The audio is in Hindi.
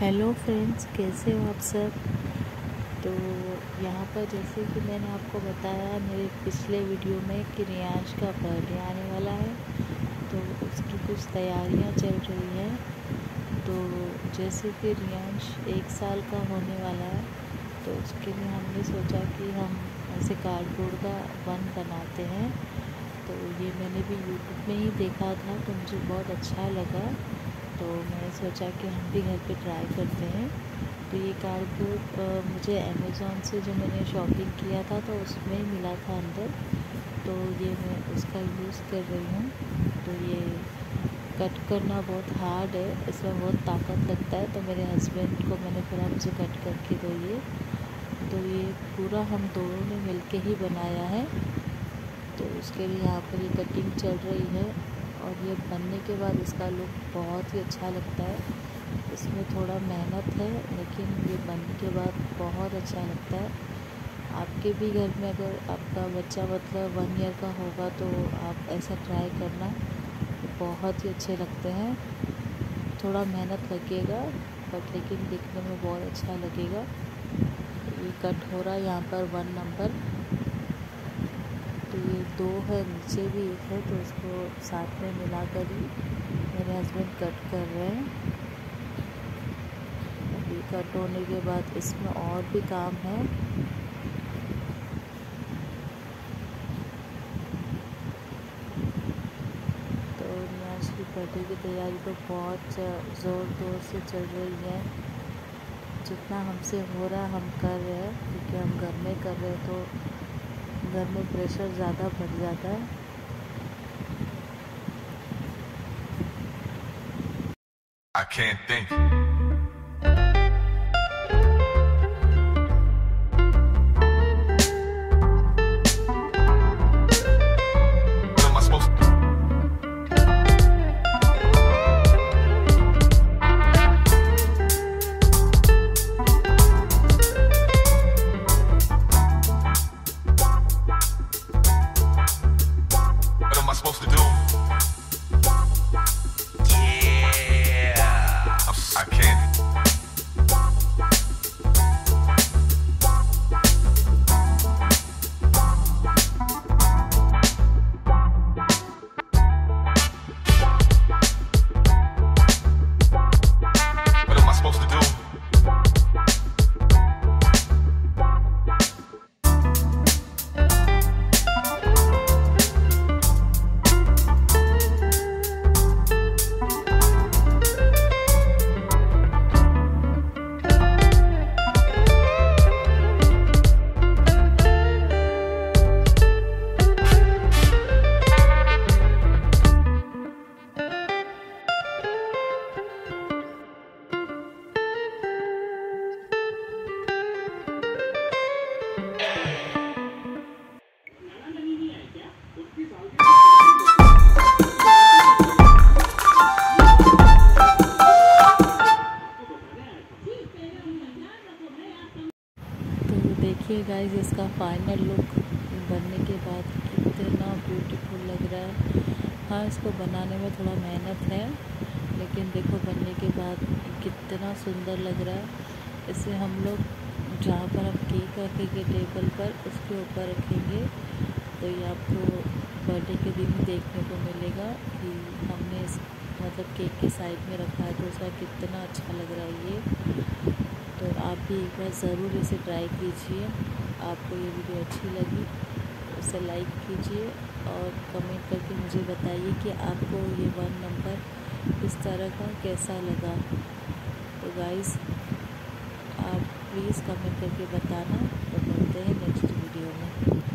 हेलो फ्रेंड्स कैसे हो आप सब? तो यहाँ पर जैसे कि मैंने आपको बताया मेरे पिछले वीडियो में कि रियांश का बर्थडे आने वाला है तो उसकी कुछ तैयारियाँ चल रही हैं। तो जैसे कि रियांश एक साल का होने वाला है तो उसके लिए हमने सोचा कि हम ऐसे कार्डबोर्ड का वन बनाते हैं। तो ये मैंने भी यूट्यूब में ही देखा था तो मुझे बहुत अच्छा लगा। तो मैंने सोचा कि हम भी घर पे ट्राई करते हैं। तो ये कार्डबोर्ड मुझे अमेज़ोन से जो मैंने शॉपिंग किया था तो उसमें मिला था अंदर। तो ये मैं उसका यूज़ कर रही हूँ। तो ये कट करना बहुत हार्ड है, इसमें बहुत ताकत लगता है। तो मेरे हस्बैंड को मैंने फिर मुझे कट करके दो ये। तो ये पूरा हम दोनों ने मिल ही बनाया है। तो उसके लिए यहाँ पर ये कटिंग चल रही है। और ये बनने के बाद इसका लुक बहुत ही अच्छा लगता है। इसमें थोड़ा मेहनत है, लेकिन ये बनने के बाद बहुत अच्छा लगता है। आपके भी घर में अगर आपका बच्चा मतलब वन ईयर का होगा तो आप ऐसा ट्राई करना, बहुत ही अच्छे लगते हैं। थोड़ा मेहनत लगेगा बट लेकिन दिखने में बहुत अच्छा लगेगा। ये कट हो रहा है यहाँ पर वन नंबर दो है, नीचे भी एक है तो उसको साथ में मिला कर ही मेरे हस्बैंड कट कर रहे हैं। अभी कट होने के बाद इसमें और भी काम है। तो आज की बर्थडे की तैयारी तो बहुत ज़ोर ज़ोर से चल रही है। जितना हमसे हो रहा हम कर रहे हैं, क्योंकि हम घर में कर रहे हैं तो घर में प्रेशर ज़्यादा बढ़ जाता है I can't think. I can't. देखिए गाइस इसका फाइनल लुक बनने के बाद कितना ब्यूटीफुल लग रहा है। हाँ इसको बनाने में थोड़ा मेहनत है, लेकिन देखो बनने के बाद कितना सुंदर लग रहा है। इसे हम लोग जहाँ पर हम केक रखेंगे टेबल पर, उसके ऊपर रखेंगे। तो ये आपको बर्थडे के दिन देखने को मिलेगा कि हमने इस मतलब केक के साइड में रखा है तो उसका कितना अच्छा लग रहा है ये। तो आप भी एक बार ज़रूर इसे ट्राई कीजिए। आपको ये वीडियो अच्छी लगी, उसे लाइक कीजिए और कमेंट करके मुझे बताइए कि आपको ये वन नंबर इस तरह का कैसा लगा। तो गाइस, आप प्लीज़ कमेंट करके बताना। तो मिलते हैं नेक्स्ट वीडियो में।